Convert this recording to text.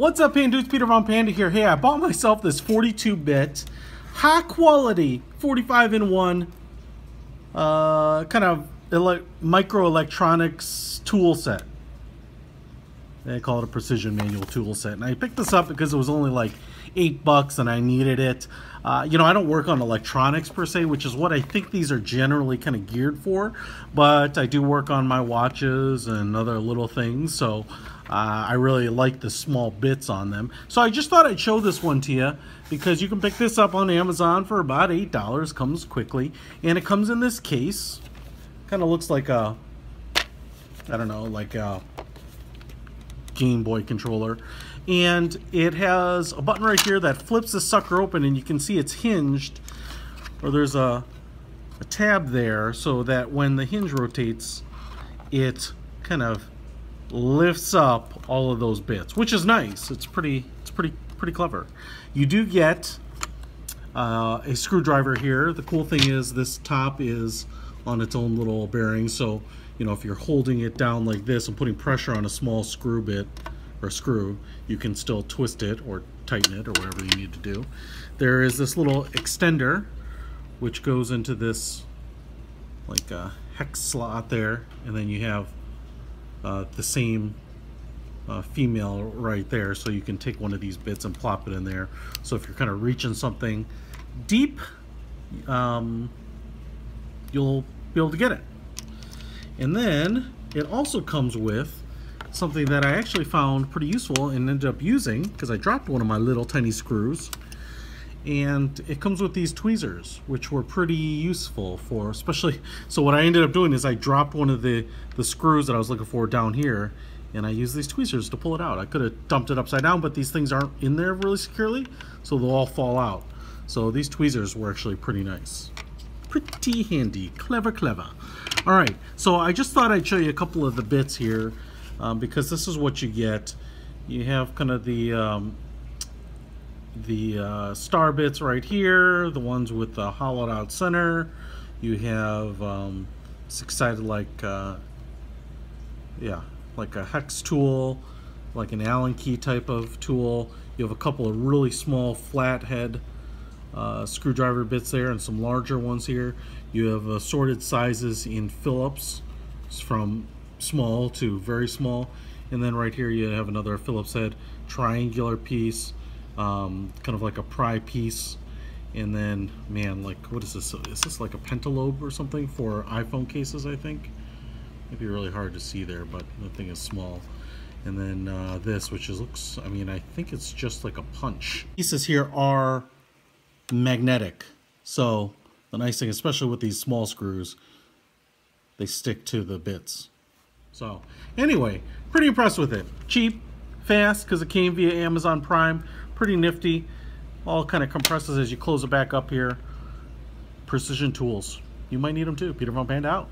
What's up, Panda Peter Von Panda here. Hey, I bought myself this 42-bit, high quality 45 in 1 uh, kind of ele microelectronics tool set. They call it a precision manual tool set. And I picked this up because it was only like eight bucks and I needed it. Uh, you know, I don't work on electronics per se, which is what I think these are generally kind of geared for. But I do work on my watches and other little things. So uh, I really like the small bits on them. So I just thought I'd show this one to you because you can pick this up on Amazon for about $8. Comes quickly. And it comes in this case. Kind of looks like a, I don't know, like a Game Boy controller. And it has a button right here that flips the sucker open and you can see it's hinged. Or there's a, a tab there so that when the hinge rotates, it kind of lifts up all of those bits, which is nice. It's pretty, it's pretty, pretty clever. You do get uh, a screwdriver here. The cool thing is this top is on its own little bearing, so you know, if you're holding it down like this and putting pressure on a small screw bit or screw, you can still twist it or tighten it or whatever you need to do. There is this little extender which goes into this like a hex slot there and then you have uh, the same uh, female right there so you can take one of these bits and plop it in there so if you're kind of reaching something deep um, you'll be able to get it and then it also comes with something that I actually found pretty useful and ended up using because I dropped one of my little tiny screws. And it comes with these tweezers, which were pretty useful for, especially, so what I ended up doing is I dropped one of the, the screws that I was looking for down here, and I used these tweezers to pull it out. I could have dumped it upside down, but these things aren't in there really securely, so they'll all fall out. So these tweezers were actually pretty nice. Pretty handy, clever, clever. All right, so I just thought I'd show you a couple of the bits here um, because this is what you get. You have kind of the um, the uh, star bits right here, the ones with the hollowed out center. You have um, six-sided like uh, yeah, like a hex tool, like an Allen key type of tool. You have a couple of really small flat flathead uh, screwdriver bits there and some larger ones here. You have assorted sizes in Phillips from small to very small. And then right here you have another Phillips head triangular piece, um, kind of like a pry piece. And then, man, like, what is this? Is this like a pentalobe or something for iPhone cases, I think? It'd be really hard to see there, but the thing is small. And then uh, this, which is, looks, I mean, I think it's just like a punch. Pieces here are magnetic. So the nice thing, especially with these small screws, they stick to the bits. So anyway, pretty impressed with it. Cheap, fast, because it came via Amazon Prime. Pretty nifty. All kind of compresses as you close it back up here. Precision tools. You might need them too. Peter Von Panda out.